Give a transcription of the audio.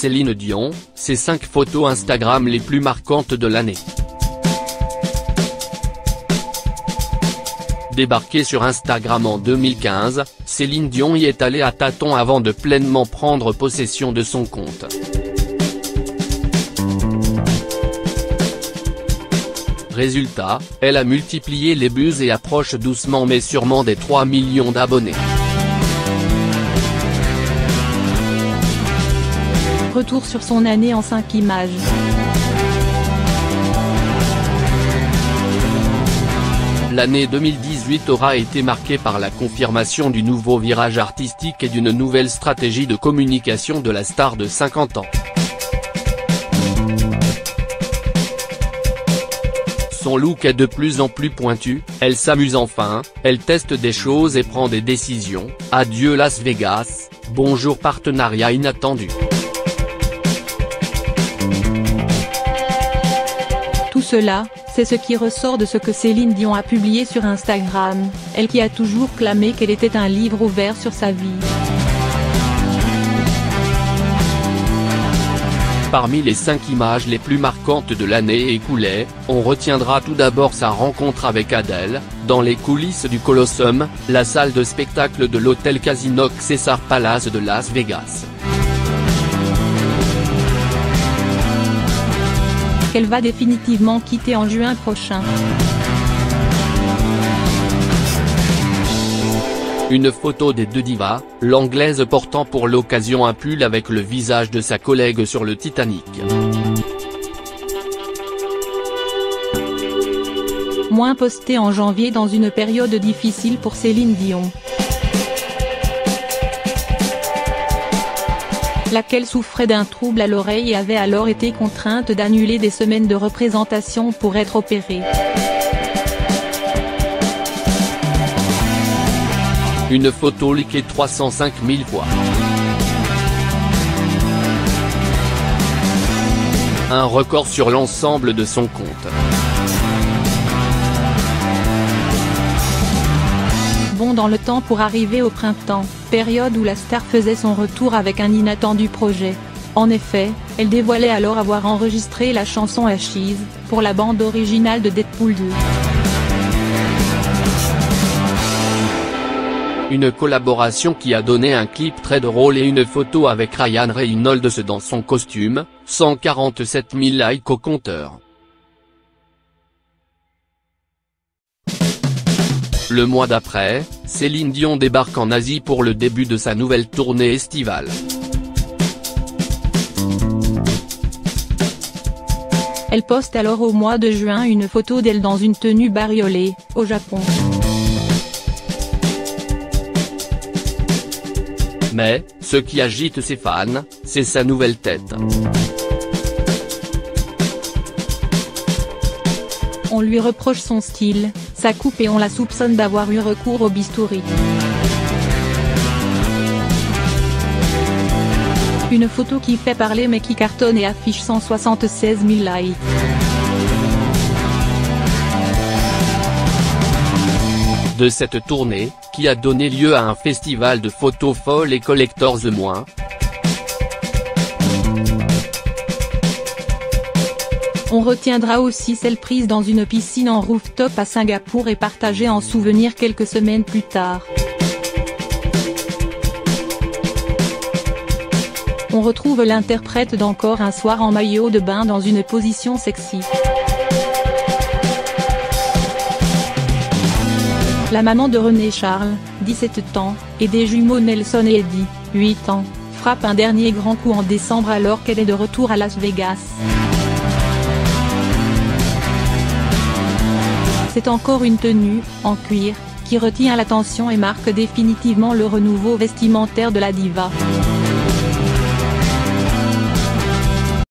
Céline Dion, ses 5 photos Instagram les plus marquantes de l'année. Débarquée sur Instagram en 2015, Céline Dion y est allée à tâtons avant de pleinement prendre possession de son compte. Résultat, elle a multiplié les buzz et approche doucement mais sûrement des 3 millions d'abonnés. Retour sur son année en 5 images. L'année 2018 aura été marquée par la confirmation du nouveau virage artistique et d'une nouvelle stratégie de communication de la star de 50 ans. Son look est de plus en plus pointu, elle s'amuse enfin, elle teste des choses et prend des décisions, adieu Las Vegas, bonjour partenariat inattendu. Cela, c'est ce qui ressort de ce que Céline Dion a publié sur Instagram, elle qui a toujours clamé qu'elle était un livre ouvert sur sa vie. Parmi les 5 images les plus marquantes de l'année écoulée, on retiendra tout d'abord sa rencontre avec Adele, dans les coulisses du Colossum, la salle de spectacle de l'hôtel Casino César Palace de Las Vegas. Qu'elle va définitivement quitter en juin prochain. Une photo des deux divas, l'anglaise portant pour l'occasion un pull avec le visage de sa collègue sur le Titanic. Moins posté en janvier dans une période difficile pour Céline Dion. Laquelle souffrait d'un trouble à l'oreille et avait alors été contrainte d'annuler des semaines de représentation pour être opérée. Une photo liquée 305 000 fois. Un record sur l'ensemble de son compte. Bon dans le temps pour arriver au printemps, période où la star faisait son retour avec un inattendu projet. En effet, elle dévoilait alors avoir enregistré la chanson Ashes, pour la bande originale de Deadpool 2. Une collaboration qui a donné un clip très drôle et une photo avec Ryan Reynolds dans son costume, 147 000 likes au compteur. Le mois d'après, Céline Dion débarque en Asie pour le début de sa nouvelle tournée estivale. Elle poste alors au mois de juin une photo d'elle dans une tenue bariolée, au Japon. Mais, ce qui agite ses fans, c'est sa nouvelle tête. On lui reproche son style, sa coupe et on la soupçonne d'avoir eu recours au bistouri. Une photo qui fait parler mais qui cartonne et affiche 176 000 likes. de cette tournée, qui a donné lieu à un festival de photos folles et collectors moins. On retiendra aussi celle prise dans une piscine en rooftop à Singapour et partagée en souvenir quelques semaines plus tard. On retrouve l'interprète d'Encore un soir en maillot de bain dans une position sexy. La maman de René Charles, 17 ans, et des jumeaux Nelson et Eddie, 8 ans, frappe un dernier grand coup en décembre alors qu'elle est de retour à Las Vegas. C'est encore une tenue, en cuir, qui retient l'attention et marque définitivement le renouveau vestimentaire de la diva.